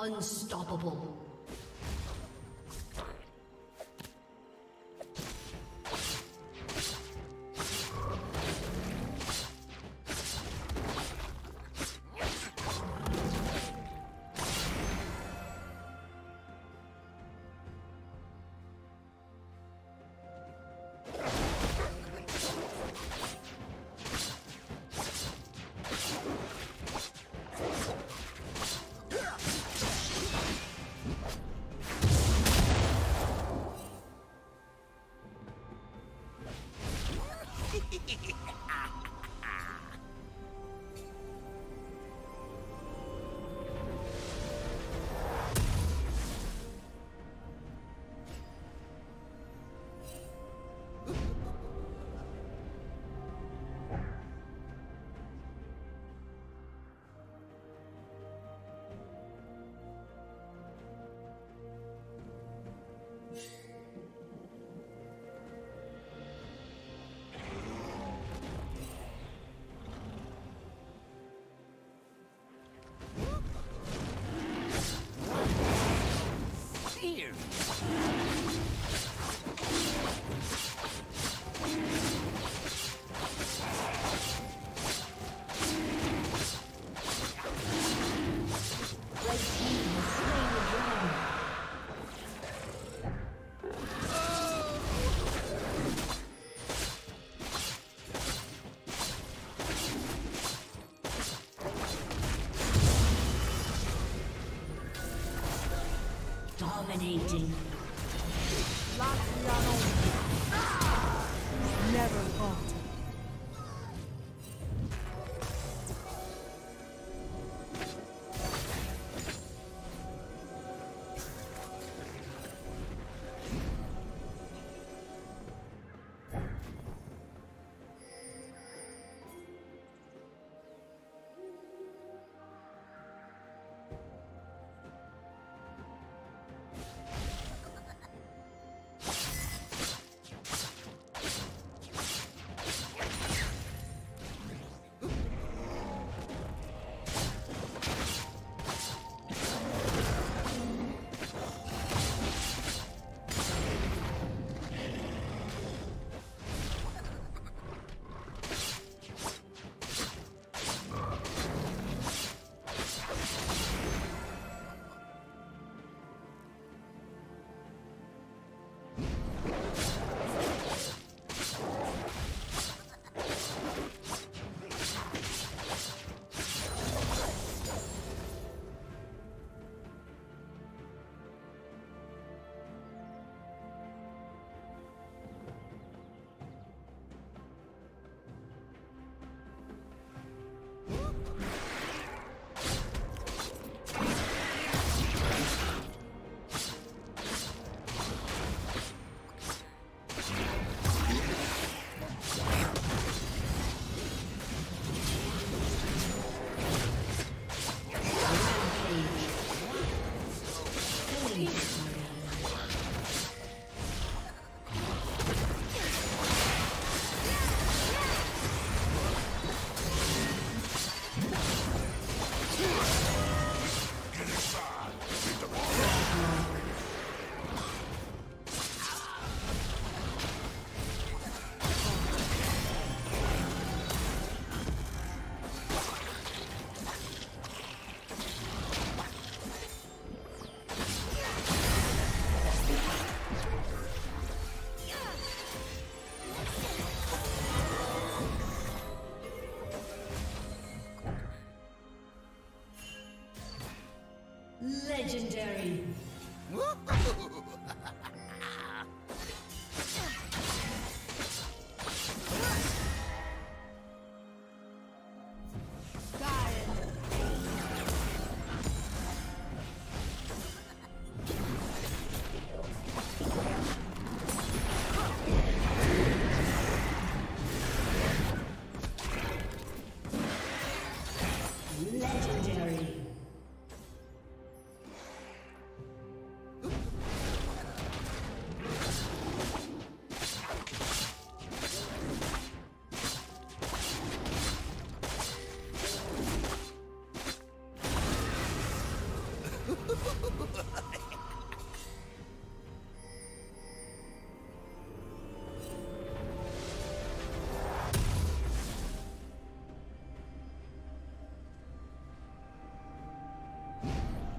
Unstoppable. Dominating. Never falter.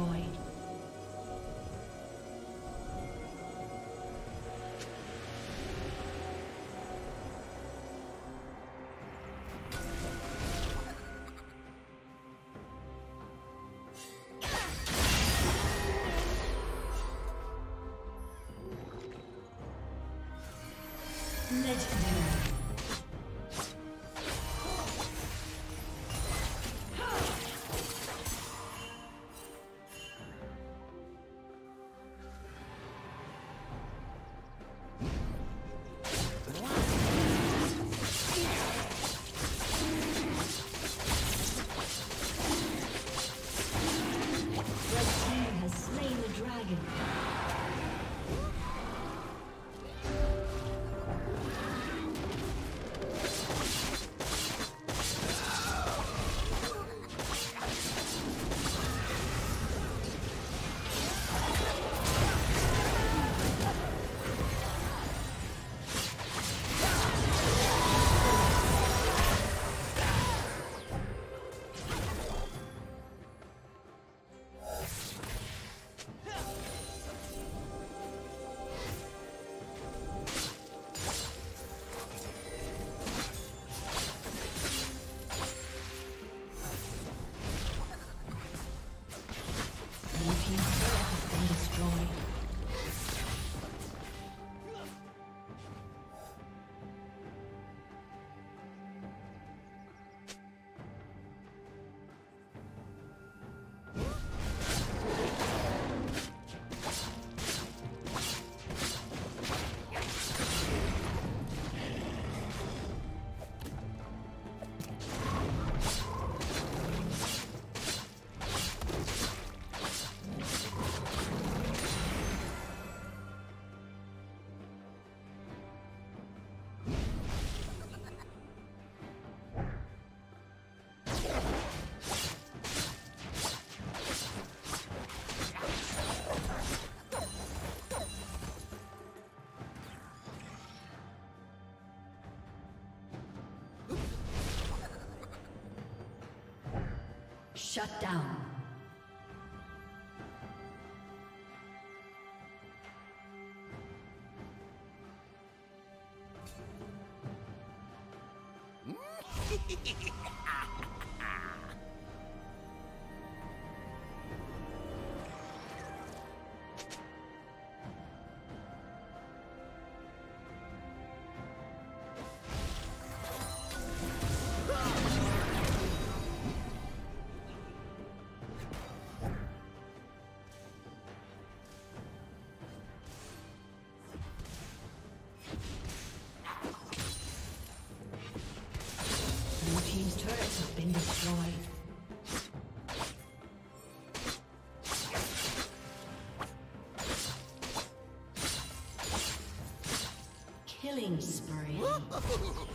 destroyed. Legendary. Shut down. Killing spree.